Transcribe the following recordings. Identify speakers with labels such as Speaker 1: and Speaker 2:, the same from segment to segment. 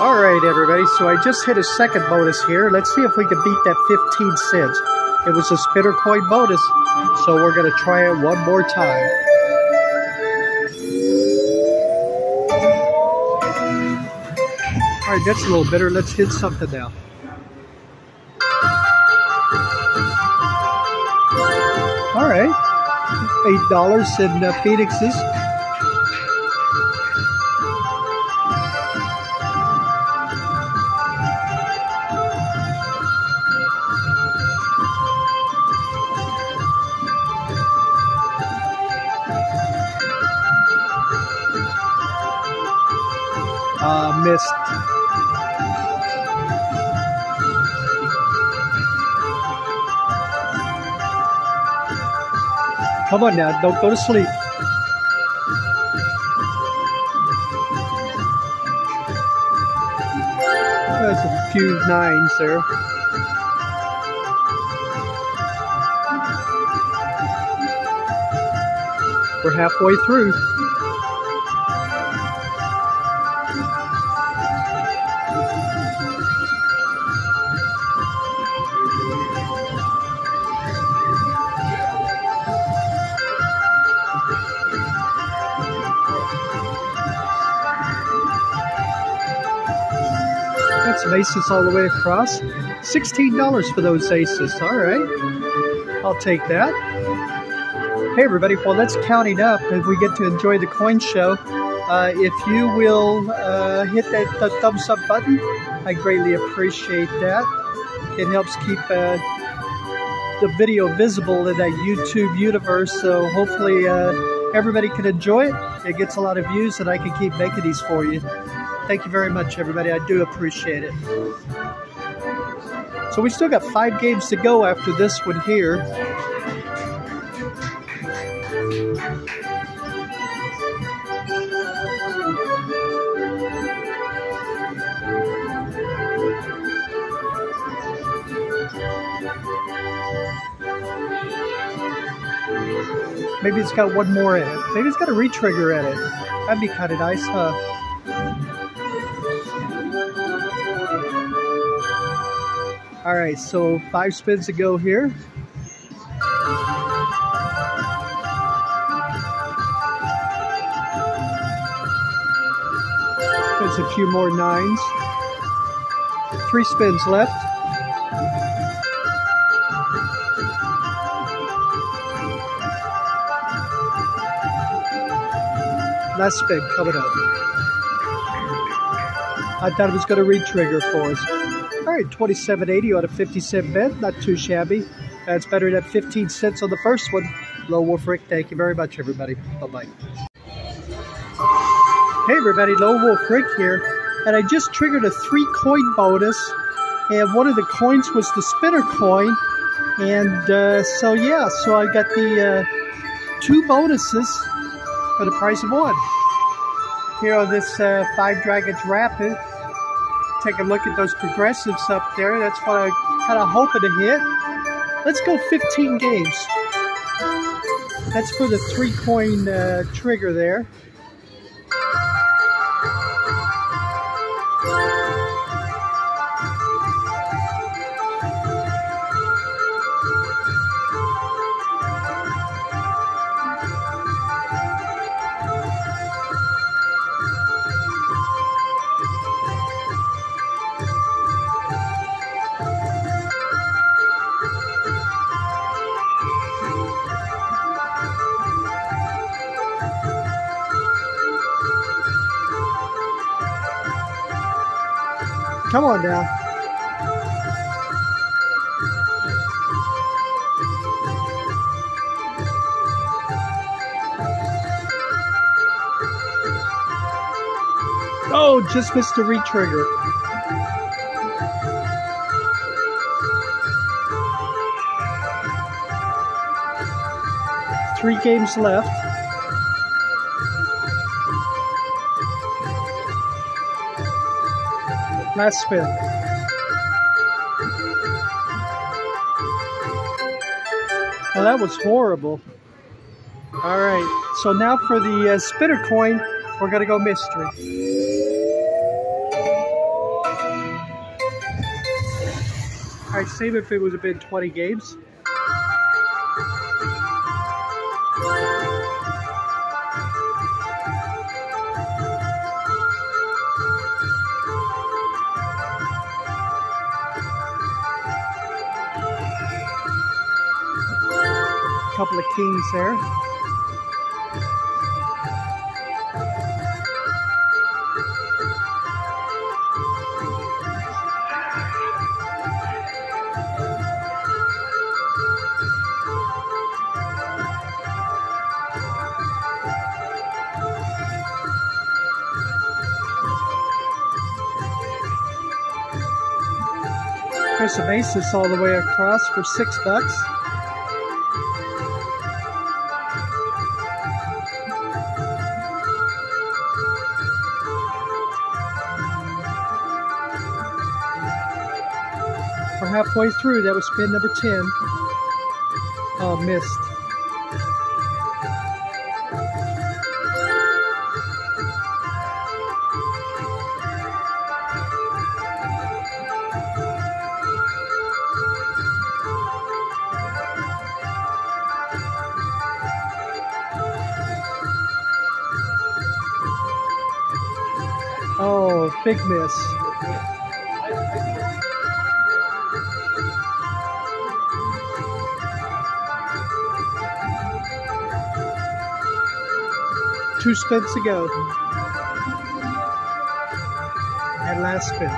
Speaker 1: All right, everybody. So I just hit a second bonus here. Let's see if we can beat that 15 cents. It was a spinner coin bonus, so we're going to try it one more time. All right, that's a little better. Let's hit something now. All right, eight dollars in uh, Phoenixes. Missed. Come on now, don't go to sleep. There's a few nines there. We're halfway through. Aces all the way across. $16 for those aces. All right. I'll take that. Hey, everybody. Well, that's counting up and we get to enjoy the coin show. Uh, if you will uh, hit that, that thumbs up button, I greatly appreciate that. It helps keep uh, the video visible in that YouTube universe. So hopefully uh, everybody can enjoy it. It gets a lot of views and I can keep making these for you. Thank you very much, everybody. I do appreciate it. So we still got five games to go after this one here. Maybe it's got one more in it. Maybe it's got a retrigger in it. That'd be kind of nice, huh? All right, so five spins to go here. There's a few more nines. Three spins left. Last spin coming up. I thought it was going to re-trigger for us. Right, 27.80 on a 50 cent bet. Not too shabby. That's better than 15 cents on the first one. Lone Wulf Rick, thank you very much, everybody. Bye-bye. Hey, everybody. Lone Wulf Rick here. And I just triggered a three coin bonus. And one of the coins was the spinner coin. And uh, so, yeah, so I got the uh, two bonuses for the price of one. Here on this uh, Five Dragons Rapid take a look at those progressives up there. That's what I kind of hoping to hit. Let's go 15 games. That's for the three coin uh, trigger there. Come on now. Oh, just missed a retrigger. Three games left. Nice spin. Well, that was horrible. All right, so now for the uh, spinner coin, we're gonna go mystery. I'd save if it was a bid, 20 games. Couple of kings there. There's some aces all the way across for six bucks. We're halfway through. That was spin number 10. Oh, missed. Oh, big miss. Two spins to go. And last spin.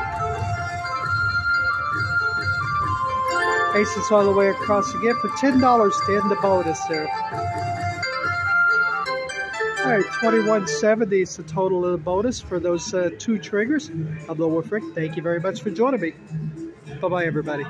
Speaker 1: Aces all the way across again for $10 to end the bonus there. All right, 2170 is the total of the bonus for those uh, two triggers. I'm Lone Wulf Rick. Thank you very much for joining me. Bye-bye, everybody.